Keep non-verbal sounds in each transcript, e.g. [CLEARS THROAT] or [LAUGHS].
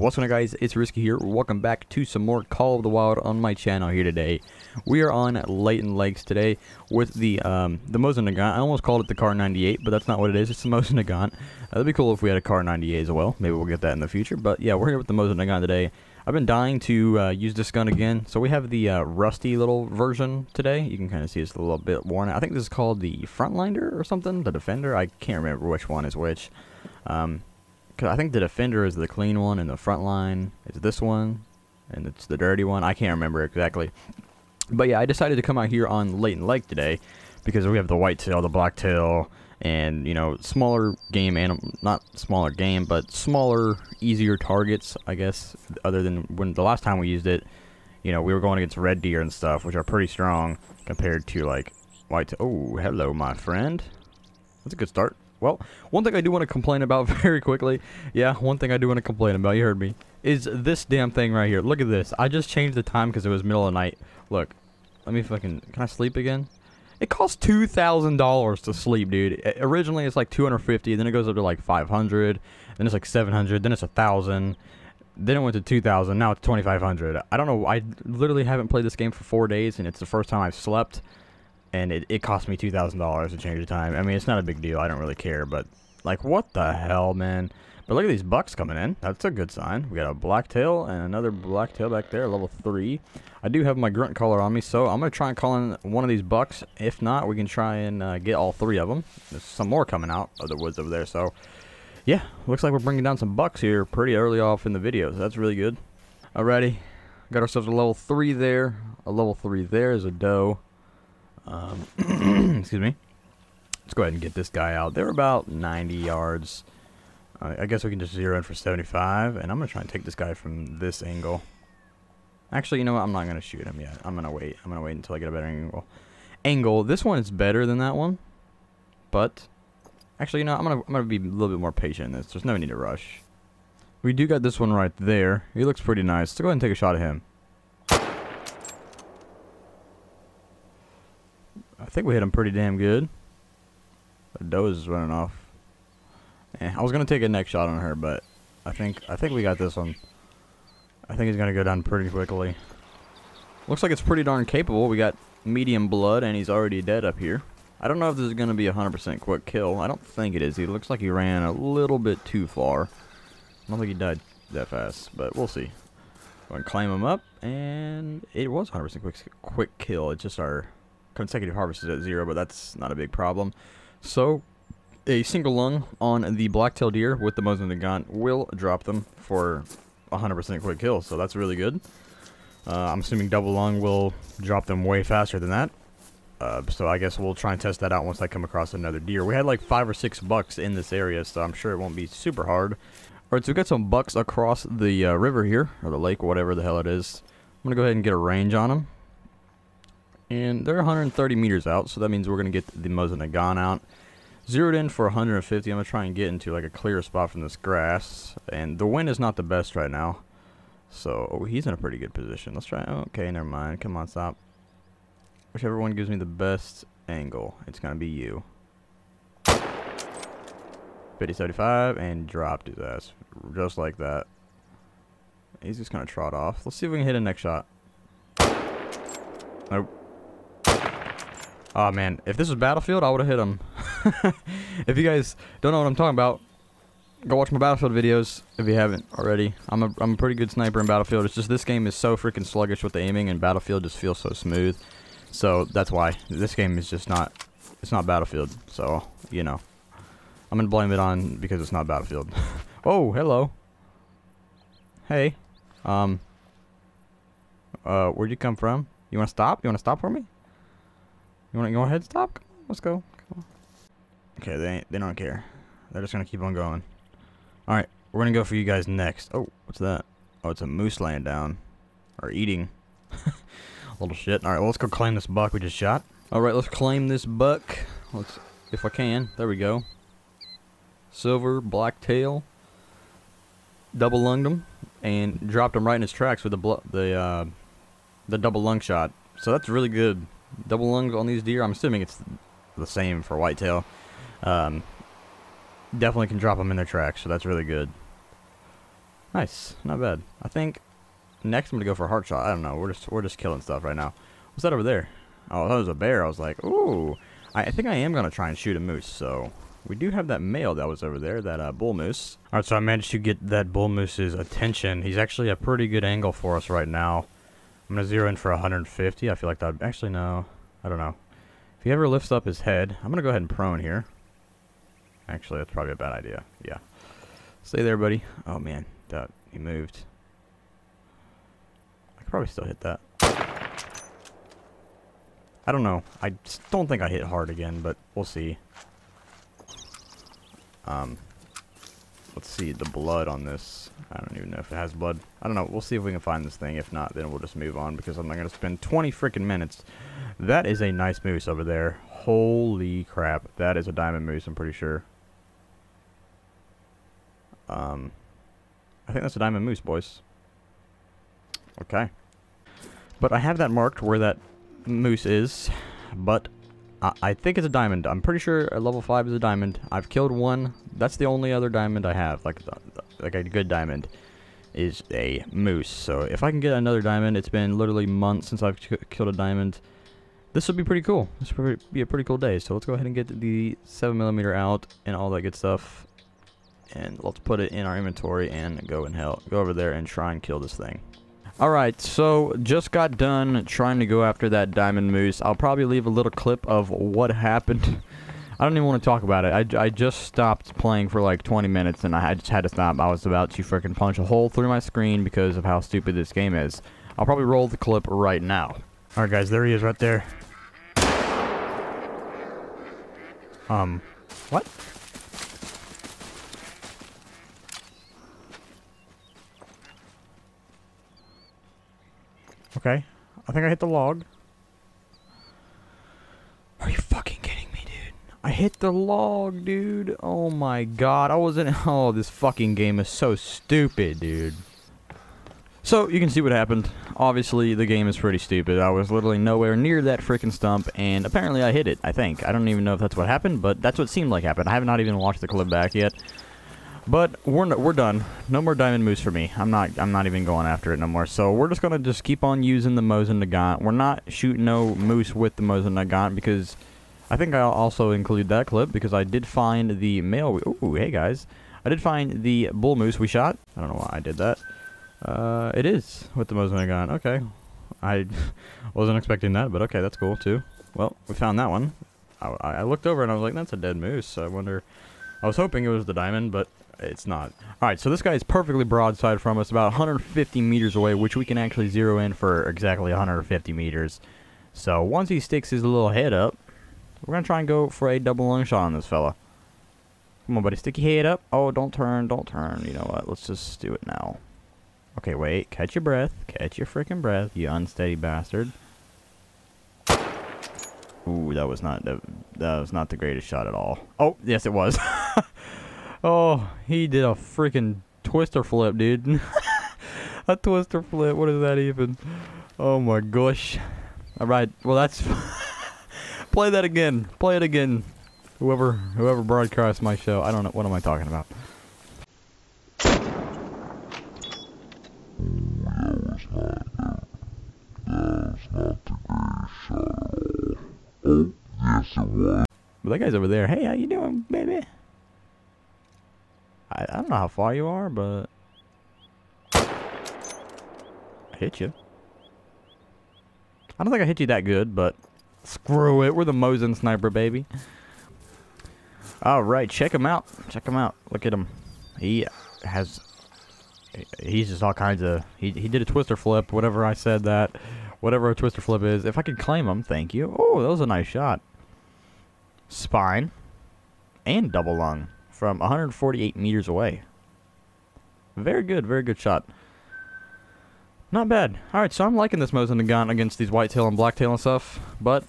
What's going on guys, it's Risky here, welcome back to some more Call of the Wild on my channel here today. We are on Layton Lakes today with the um, the Mosin Nagant. I almost called it the Kar 98, but that's not what it is, it's the Mosin Nagant. Uh, that'd be cool if we had a Kar 98 as well, maybe we'll get that in the future, but yeah, we're here with the Mosin Nagant today. I've been dying to uh, use this gun again, so we have the uh, rusty little version today. You can kind of see it's a little bit worn out. I think this is called the Frontliner or something, the Defender. I can't remember which one is which. Um, Cause I think the Defender is the clean one, and the front line is this one, and it's the dirty one. I can't remember exactly. But yeah, I decided to come out here on Layton Lake today because we have the whitetail, the blacktail, and you know smaller game animal, not smaller game, but smaller, easier targets, I guess. Other than when the last time we used it, you know, we were going against red deer and stuff, which are pretty strong compared to like white. Oh, hello, my friend. That's a good start. Well, one thing I do want to complain about [LAUGHS] very quickly, yeah, one thing I do want to complain about, you heard me, is this damn thing right here. Look at this. I just changed the time because it was middle of the night. Look, let me fucking, can I sleep again? It costs $2,000 to sleep, dude. It, originally, it's like 250 then it goes up to like 500 then it's like 700 then it's a 1000 then it went to 2000 now it's 2500 I don't know, I literally haven't played this game for four days, and it's the first time I've slept and it, it cost me two thousand dollars to change the time. I mean, it's not a big deal. I don't really care, but like, what the hell, man? But look at these bucks coming in. That's a good sign. We got a blacktail and another blacktail back there, level three. I do have my grunt collar on me, so I'm gonna try and call in one of these bucks. If not, we can try and uh, get all three of them. There's some more coming out of the woods over there, so yeah, looks like we're bringing down some bucks here pretty early off in the video. So that's really good. Alrighty, got ourselves a level three there. A level three there is a doe. Um, [CLEARS THROAT] excuse me. Let's go ahead and get this guy out. They're about 90 yards. Uh, I guess we can just zero in for 75. And I'm going to try and take this guy from this angle. Actually, you know what? I'm not going to shoot him yet. I'm going to wait. I'm going to wait until I get a better angle. Angle. This one is better than that one. But, actually, you know, I'm going to I'm gonna be a little bit more patient in this. There's no need to rush. We do got this one right there. He looks pretty nice. So go ahead and take a shot at him. I think we hit him pretty damn good. The doe is running off. Eh, I was gonna take a neck shot on her, but I think I think we got this one. I think he's gonna go down pretty quickly. Looks like it's pretty darn capable. We got medium blood, and he's already dead up here. I don't know if this is gonna be a 100% quick kill. I don't think it is. He looks like he ran a little bit too far. I don't think he died that fast, but we'll see. Go and climb him up, and it was 100% quick quick kill. It's just our consecutive harvests at zero, but that's not a big problem. So, a single lung on the blacktail deer with the Mosin Nagant will drop them for 100% quick kill, so that's really good. Uh, I'm assuming double lung will drop them way faster than that. Uh, so I guess we'll try and test that out once I come across another deer. We had like five or six bucks in this area, so I'm sure it won't be super hard. Alright, so we got some bucks across the uh, river here, or the lake, whatever the hell it is. I'm going to go ahead and get a range on them. And they're 130 meters out, so that means we're going to get the Nagant out. Zeroed in for 150. I'm going to try and get into like a clear spot from this grass. And the wind is not the best right now. So oh, he's in a pretty good position. Let's try. Okay, never mind. Come on, stop. Whichever one gives me the best angle, it's going to be you. 50-75 and dropped his ass. Just like that. He's just going to trot off. Let's see if we can hit a next shot. Nope. Oh man, if this was Battlefield, I would have hit him. [LAUGHS] if you guys don't know what I'm talking about, go watch my Battlefield videos if you haven't already. I'm a, I'm a pretty good sniper in Battlefield. It's just this game is so freaking sluggish with the aiming, and Battlefield just feels so smooth. So that's why this game is just not. It's not Battlefield. So you know, I'm gonna blame it on because it's not Battlefield. [LAUGHS] oh, hello. Hey, um, uh, where'd you come from? You wanna stop? You wanna stop for me? You want to go ahead? and Stop. Let's go. Okay, they ain't, they don't care. They're just gonna keep on going. All right, we're gonna go for you guys next. Oh, what's that? Oh, it's a moose laying down or eating. [LAUGHS] Little shit. All right, well, let's go claim this buck we just shot. All right, let's claim this buck. Let's, if I can. There we go. Silver black tail. Double lunged him and dropped him right in his tracks with the the uh, the double lung shot. So that's really good double lungs on these deer. I'm assuming it's the same for whitetail. Um, definitely can drop them in their tracks, so that's really good. Nice, not bad. I think next I'm gonna go for a heart shot. I don't know. We're just we're just killing stuff right now. What's that over there? Oh, that was a bear. I was like, ooh. I, I think I am gonna try and shoot a moose. So we do have that male that was over there, that uh, bull moose. All right, so I managed to get that bull moose's attention. He's actually a pretty good angle for us right now. I'm gonna zero in for 150. I feel like that. Actually, no. I don't know. If he ever lifts up his head, I'm gonna go ahead and prone here. Actually, that's probably a bad idea. Yeah. Stay there, buddy. Oh man, that he moved. I could probably still hit that. I don't know. I don't think I hit hard again, but we'll see. Um, let's see the blood on this. I don't even know if it has blood. I don't know. We'll see if we can find this thing. If not, then we'll just move on because I'm not going to spend 20 freaking minutes. That is a nice moose over there. Holy crap. That is a diamond moose, I'm pretty sure. Um, I think that's a diamond moose, boys. Okay. But I have that marked where that moose is, but I, think it's a diamond. I'm pretty sure a level 5 is a diamond. I've killed one. That's the only other diamond I have, like, like a good diamond, is a moose. So if I can get another diamond, it's been literally months since I've killed a diamond. This would be pretty cool. This would be a pretty cool day. So let's go ahead and get the 7mm out and all that good stuff and let's put it in our inventory and go and hell go over there and try and kill this thing. Alright, so just got done trying to go after that diamond moose. I'll probably leave a little clip of what happened. I don't even want to talk about it. I, I just stopped playing for like 20 minutes and I just had to stop. I was about to freaking punch a hole through my screen because of how stupid this game is. I'll probably roll the clip right now. Alright guys, there he is right there. Um, what? Okay. I think I hit the log. Are you fucking kidding me, dude? I hit the log, dude. Oh my god. I wasn't... [LAUGHS] Oh, this fucking game is so stupid, dude. So, you can see what happened. Obviously, the game is pretty stupid. I was literally nowhere near that freaking stump, and apparently I hit it, I think. I don't even know if that's what happened, but that's what seemed like happened. I have not even watched the clip back yet. But we're no, we're done. No more diamond moose for me. I'm not I'm not even going after it no more. So we're just gonna just keep on using the Mosin Nagant. We're not shooting no moose with the Mosin Nagant because I think I'll also include that clip because I did find the male. Ooh, hey guys, I did find the bull moose we shot. I don't know why I did that. Uh, it is with the Mosin Nagant. Okay, I [LAUGHS] wasn't expecting that, but okay, that's cool too. Well, we found that one. I, I looked over and I was like, that's a dead moose. I wonder. I was hoping it was the diamond, but it's not. Alright, so this guy is perfectly broadside from us, about 150 meters away, which we can actually zero in for exactly 150 meters. So once he sticks his little head up, we're going to try and go for a double lung shot on this fella. Come on, buddy. Stick your head up. Oh, don't turn. Don't turn. You know what? Let's just do it now. Okay, wait. Catch your breath. Catch your freaking breath, you unsteady bastard. Ooh, that was not that, that was not the greatest shot at all. Oh, yes, it was. [LAUGHS] Oh, he did a freaking twister flip, dude. [LAUGHS] a twister flip. What is that even? Oh my gosh. All right. Well, that's [LAUGHS] play that again. Play it again. Whoever whoever broadcasts my show. I don't know. What am I talking about? But that guy's over there. Hey, how you doing, baby? I, don't know how far you are, but... I hit you. I don't think I hit you that good, but... Screw it, we're the Mosin sniper, baby. Alright, check him out. Check him out. Look at him. He has... He's just all kinds of... He, he did a twister flip, whatever I said that. Whatever a twister flip is. If I could claim him, thank you. Oh, that was a nice shot. Spine. And double lung from 148 meters away. Very good, very good shot. Not bad. Alright, so I'm liking this Mosin Nagant against these whitetail and blacktail and stuff, but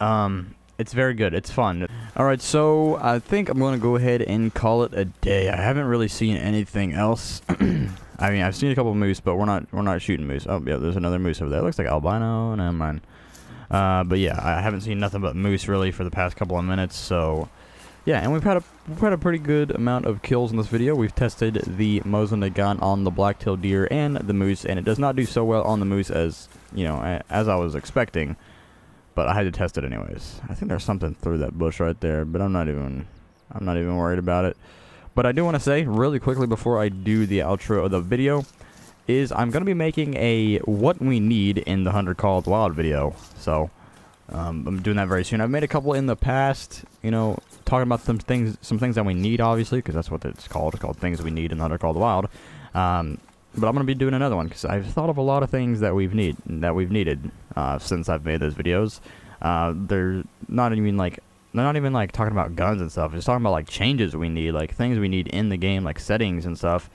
um, it's very good. It's fun. Alright, so I think I'm going to go ahead and call it a day. I haven't really seen anything else. [CLEARS THROAT] I mean, I've seen a couple moose, but we're not we're not shooting moose. Oh, yeah, there's another moose over there. It looks like albino. Never mind. Uh, but yeah, I haven't seen nothing but moose really for the past couple of minutes, so yeah, and we've had a we've had a pretty good amount of kills in this video. We've tested the Mosin Nagant on the black-tailed deer and the moose, and it does not do so well on the moose as you know as I was expecting. But I had to test it anyways. I think there's something through that bush right there, but I'm not even I'm not even worried about it. But I do want to say really quickly before I do the outro of the video is I'm going to be making a what we need in the Hunter Call Wild video. So um, I'm doing that very soon. I've made a couple in the past, you know, talking about some things, some things that we need, obviously, because that's what it's called. It's called things we need in the Hunter Call the Wild. Um, but I'm gonna be doing another one because I've thought of a lot of things that we've need that we've needed uh, since I've made those videos. Uh, they're not even like they're not even like talking about guns and stuff. It's talking about like changes we need, like things we need in the game, like settings and stuff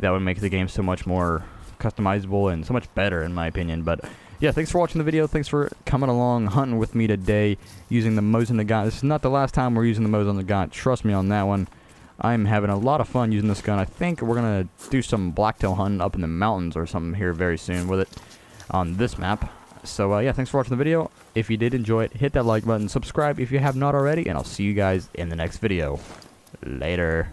that would make the game so much more customizable and so much better, in my opinion. But yeah, thanks for watching the video. Thanks for coming along hunting with me today using the Mosin Nagant. This is not the last time we're using the Mosin Nagant. Trust me on that one. I'm having a lot of fun using this gun. I think we're going to do some blacktail hunting up in the mountains or something here very soon with it on this map. So, uh, yeah, thanks for watching the video. If you did enjoy it, hit that like button, subscribe if you have not already, and I'll see you guys in the next video. Later.